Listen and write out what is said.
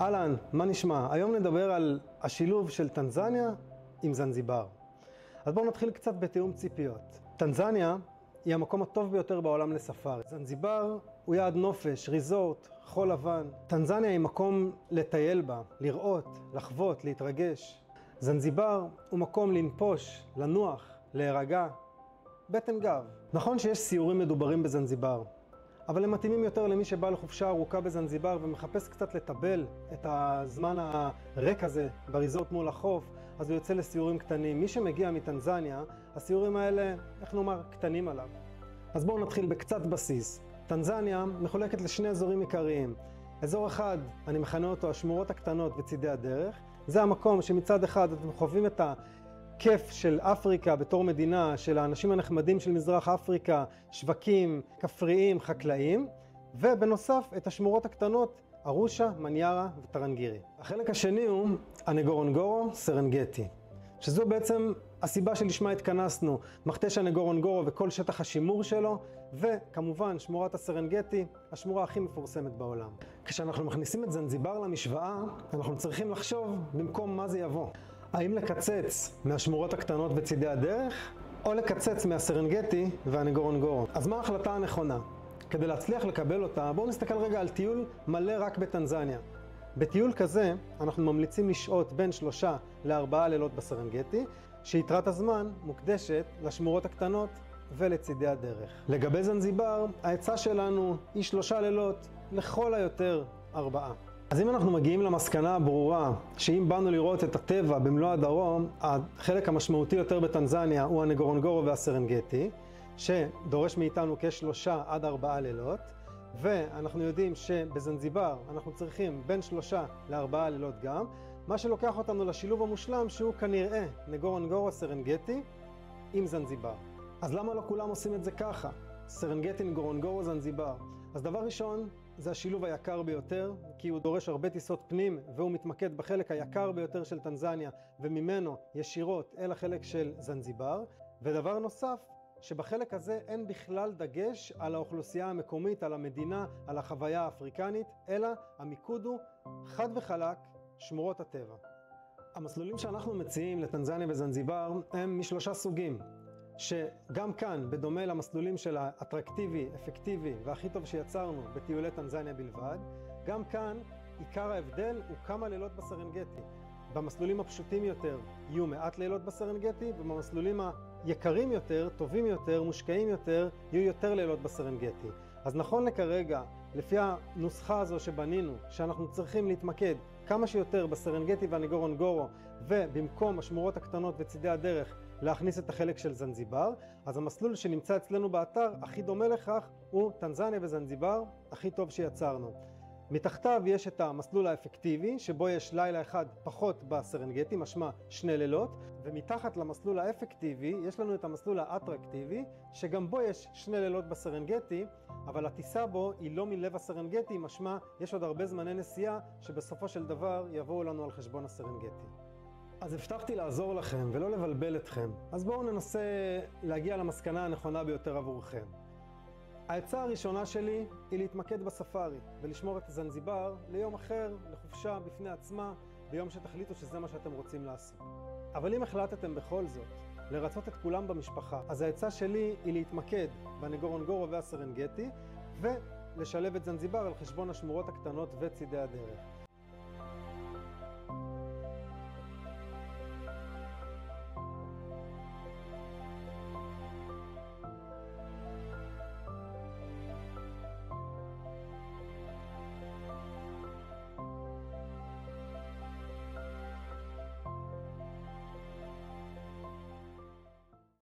אהלן, מה נשמע? היום נדבר על השילוב של טנזניה עם זנזיבר. אז בואו נתחיל קצת בתיאום ציפיות. טנזניה היא המקום הטוב ביותר בעולם לספארי. זנזיבר הוא יעד נופש, ריזורט, חול לבן. טנזניה היא מקום לטייל בה, לראות, לחוות, להתרגש. זנזיבר הוא מקום לנפוש, לנוח, להירגע, בטן גב. נכון שיש סיורים מדוברים בזנזיבר, אבל הם מתאימים יותר למי שבא לחופשה ארוכה בזנזיבר ומחפש קצת לטבל את הזמן הריק הזה בריזורט מול החוף, אז הוא יוצא לסיורים קטנים. מי שמגיע מטנזניה, הסיורים האלה, איך נאמר, קטנים עליו. אז בואו נתחיל בקצת בסיס. טנזניה מחולקת לשני אזורים עיקריים. אזור אחד, אני מכנה אותו השמורות הקטנות וצידי הדרך. זה המקום שמצד אחד אתם חווים את ה... כיף של אפריקה בתור מדינה, של האנשים הנחמדים של מזרח אפריקה, שווקים, כפריים, חקלאים, ובנוסף את השמורות הקטנות, ארושה, מניארה וטרנגירי. החלק השני הוא הנגורונגורו, סרנגטי, שזו בעצם הסיבה שלשמה התכנסנו, מכתש הנגורונגורו וכל שטח השימור שלו, וכמובן שמורת הסרנגטי, השמורה הכי מפורסמת בעולם. כשאנחנו מכניסים את זנזיבר למשוואה, אנחנו צריכים לחשוב במקום מה זה יבוא. האם לקצץ מהשמורות הקטנות בצידי הדרך, או לקצץ מהסרנגטי והנגורונגורו. אז מה ההחלטה הנכונה? כדי להצליח לקבל אותה, בואו נסתכל רגע על טיול מלא רק בטנזניה. בטיול כזה, אנחנו ממליצים לשהות בין שלושה לארבעה לילות בסרנגטי, שיתרת הזמן מוקדשת לשמורות הקטנות ולצידי הדרך. לגבי זנזיבר, העצה שלנו היא שלושה לילות, לכל היותר ארבעה. אז אם אנחנו מגיעים למסקנה הברורה שאם באנו לראות את הטבע במלוא הדרום, החלק המשמעותי יותר בטנזניה הוא הנגורונגורו והסרנגטי, שדורש מאיתנו כשלושה עד ארבעה לילות, ואנחנו יודעים שבזנזיבר אנחנו צריכים בין שלושה לארבעה לילות גם, מה שלוקח אותנו לשילוב המושלם שהוא כנראה נגורונגורו סרנגטי עם זנזיבר. אז למה לא כולם עושים את זה ככה? סרנגטי, נגורונגורו, זנזיבר. אז דבר ראשון, זה השילוב היקר ביותר, כי הוא דורש הרבה טיסות פנים, והוא מתמקד בחלק היקר ביותר של טנזניה, וממנו ישירות אל החלק של זנזיבר. ודבר נוסף, שבחלק הזה אין בכלל דגש על האוכלוסייה המקומית, על המדינה, על החוויה האפריקנית, אלא המיקוד הוא חד וחלק שמורות הטבע. המסלולים שאנחנו מציעים לטנזניה וזנזיבר הם משלושה סוגים. שגם כאן, בדומה למסלולים של האטרקטיבי, אפקטיבי והכי טוב שיצרנו בטיולי טנזניה בלבד, גם כאן עיקר ההבדל הוא כמה לילות בסרנגטי. במסלולים הפשוטים יותר יהיו מעט לילות בסרנגטי, ובמסלולים היקרים יותר, טובים יותר, מושקעים יותר, יהיו יותר לילות בסרנגטי. אז נכון לכרגע, לפי הנוסחה הזו שבנינו, שאנחנו צריכים להתמקד כמה שיותר בסרנגטי והניגורונגורו, ובמקום השמורות הקטנות וצידי הדרך, להכניס את החלק של זנזיבר, אז המסלול שנמצא אצלנו באתר הכי דומה לכך הוא טנזניה וזנזיבר, הכי טוב שיצרנו. מתחתיו יש את המסלול האפקטיבי, שבו יש לילה אחד פחות בסרנגטי, משמע שני לילות, ומתחת למסלול האפקטיבי יש לנו את המסלול האטרקטיבי, שגם בו יש שני לילות בסרנגטי, אבל הטיסה בו היא לא מלב הסרנגטי, משמע יש עוד הרבה זמני נסיעה שבסופו של דבר יבואו לנו על חשבון הסרנגטי. אז הבטחתי לעזור לכם ולא לבלבל אתכם, אז בואו ננסה להגיע למסקנה הנכונה ביותר עבורכם. העצה הראשונה שלי היא להתמקד בספארי ולשמור את זנזיבר ליום אחר, לחופשה בפני עצמה, ביום שתחליטו שזה מה שאתם רוצים לעשות. אבל אם החלטתם בכל זאת לרצות את כולם במשפחה, אז העצה שלי היא להתמקד בנגורונגורו והסרנגטי ולשלב את זנזיבר על חשבון השמורות הקטנות וצידי הדרך.